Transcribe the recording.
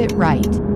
Exit right.